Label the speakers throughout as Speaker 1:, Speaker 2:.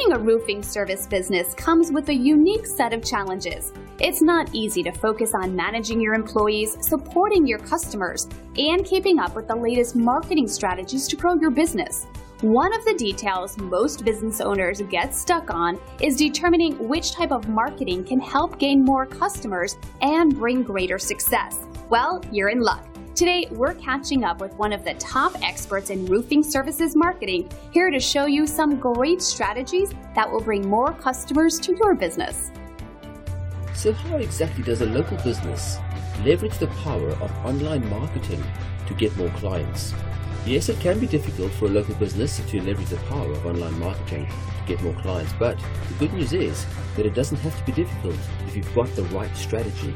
Speaker 1: Owning a roofing service business comes with a unique set of challenges. It's not easy to focus on managing your employees, supporting your customers, and keeping up with the latest marketing strategies to grow your business. One of the details most business owners get stuck on is determining which type of marketing can help gain more customers and bring greater success. Well, you're in luck. Today, we're catching up with one of the top experts in roofing services marketing, here to show you some great strategies that will bring more customers to your business.
Speaker 2: So how exactly does a local business leverage the power of online marketing to get more clients? Yes, it can be difficult for a local business to leverage the power of online marketing to get more clients, but the good news is that it doesn't have to be difficult if you've got the right strategy.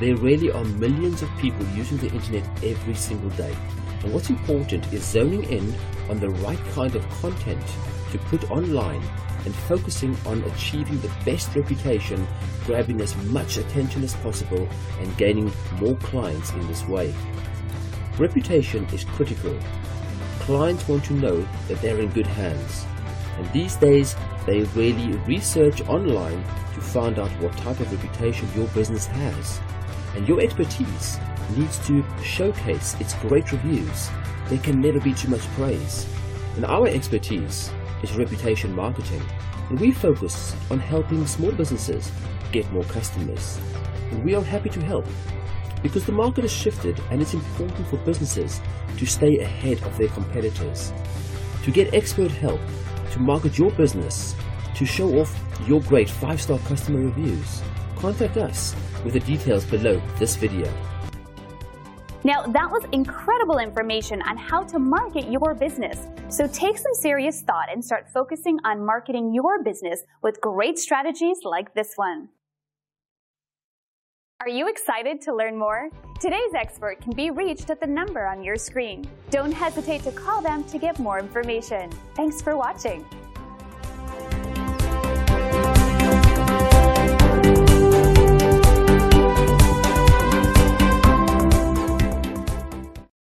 Speaker 2: There really are millions of people using the internet every single day, and what's important is zoning in on the right kind of content to put online and focusing on achieving the best reputation, grabbing as much attention as possible, and gaining more clients in this way. Reputation is critical. Clients want to know that they're in good hands. And these days, they really research online to find out what type of reputation your business has. And your expertise needs to showcase its great reviews. There can never be too much praise. And our expertise is reputation marketing. And we focus on helping small businesses get more customers. And we are happy to help because the market has shifted and it's important for businesses to stay ahead of their competitors. To get expert help, to market your business, to show off your great 5-star customer reviews, contact us with the details below this video.
Speaker 1: Now, that was incredible information on how to market your business. So take some serious thought and start focusing on marketing your business with great strategies like this one. Are you excited to learn more? Today's expert can be reached at the number on your screen. Don't hesitate to call them to get more information. Thanks for watching.